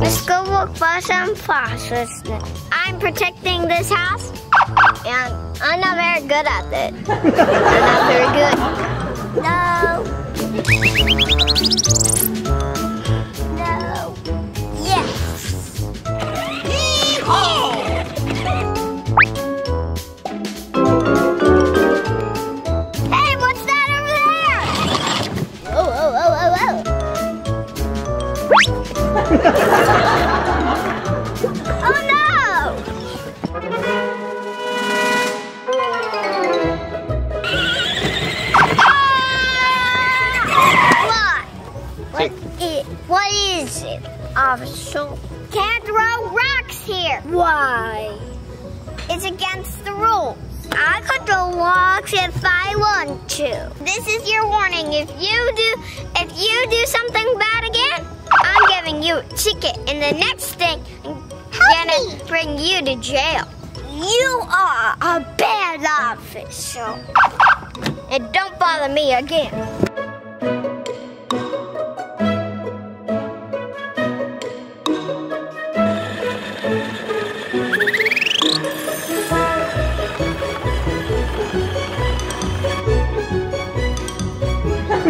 Let's go look for some phosphorus. I'm protecting this house, and I'm not very good at it. I'm not very good. No. Here. Why? It's against the rules. I could throw rocks if I want to. This is your warning. If you do, if you do something bad again, I'm giving you a ticket, and the next thing, I'm gonna bring you to jail. You are a bad officer. And don't bother me again.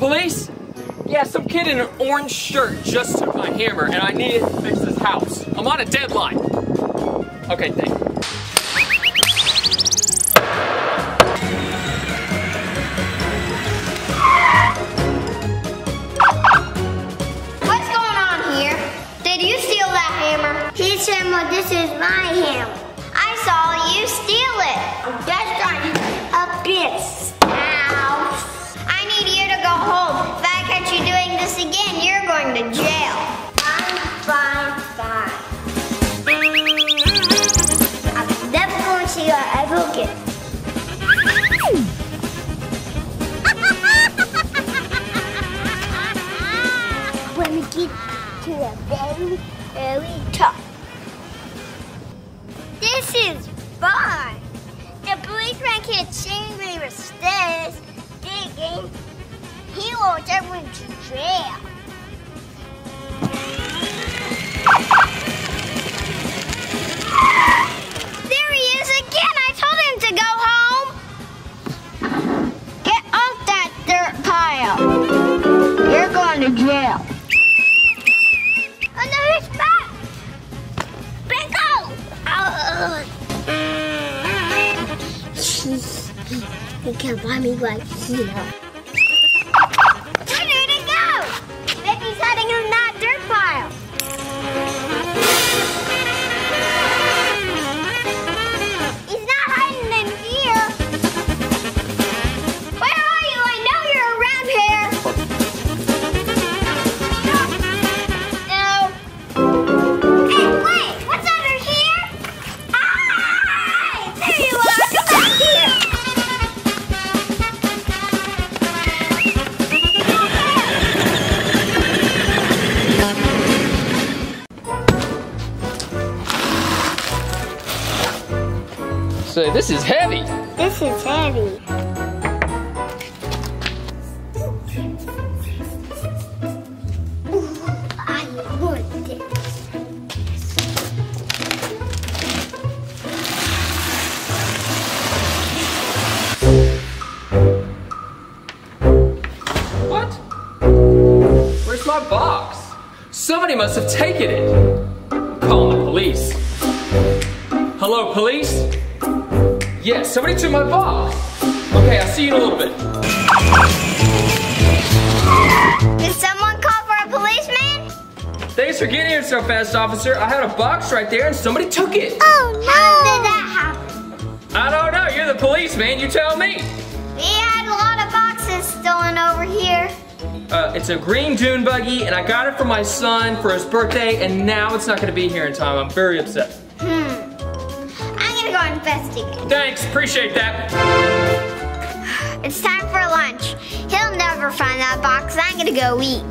police? Yeah, some kid in an orange shirt just took my hammer and I need to fix this house. I'm on a deadline. Okay, thank very, very top. This is fun. The policeman can't see me with stairs digging. He won't ever to jail. You can find me right here. So this is heavy. This is heavy. Ooh, I want this. What? Where's my box? Somebody must have taken it. Call the police. Hello, police? Yeah, somebody took my box. Okay, I'll see you in a little bit. Did someone call for a policeman? Thanks for getting here so fast, officer. I had a box right there and somebody took it. Oh, no. How did that happen? I don't know. You're the policeman. You tell me. We had a lot of boxes stolen over here. Uh, it's a green dune buggy, and I got it for my son for his birthday, and now it's not going to be here in time. I'm very upset investigate. Thanks, appreciate that. It's time for lunch. He'll never find that box. I'm gonna go eat.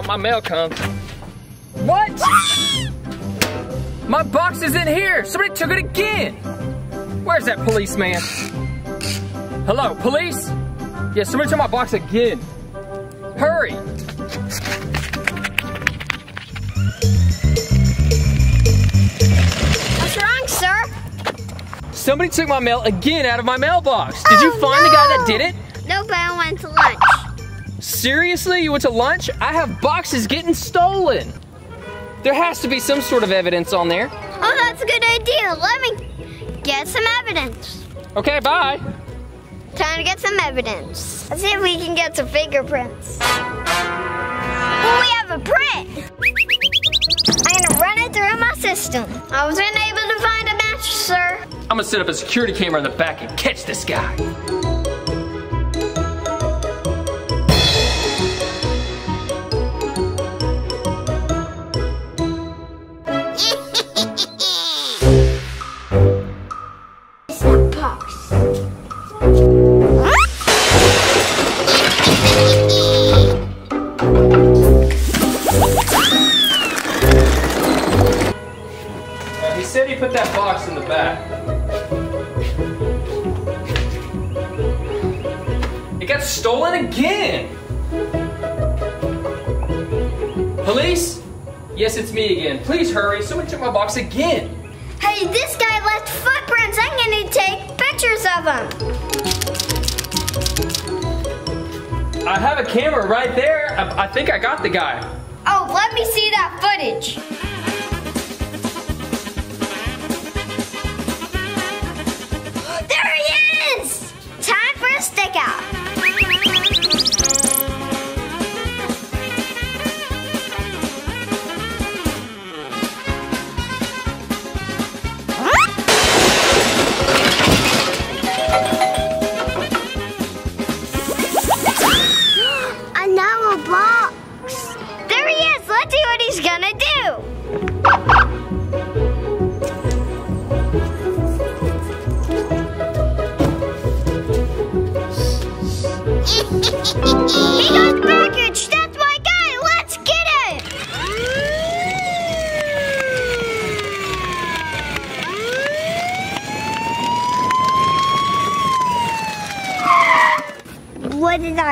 Oh, my mail comes. What? My box is in here. Somebody took it again. Where's that policeman? Hello, police? Yeah, somebody took my box again. Hurry. What's wrong, sir? Somebody took my mail again out of my mailbox. Did oh, you Oh, find the guy that did it? No, but I went to lunch. Seriously? You went to lunch? I have boxes getting stolen. There has to be some sort of evidence on there. Oh, that's a good idea. Let me get some evidence. Okay, bye. Time to get some evidence. Let's see if we can get some fingerprints. Oh, we have a print. I'm gonna run it through my system. I was unable to find a match, sir. I'm gonna set up a security camera in the back and catch this guy. Stolen again. Police? Yes, it's me again. Please hurry. Someone took my box again. Hey, this guy left footprints. I'm gonna take pictures of him. I have a camera right there. I, I think I got the guy. Oh, let me see that footage.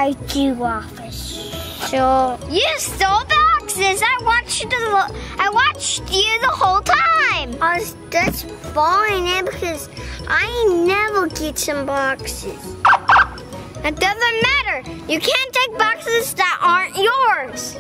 I do, officer? You stole boxes. I watched the I watched you the whole time. I was just following it because I never get some boxes. It doesn't matter. You can't take boxes that aren't yours.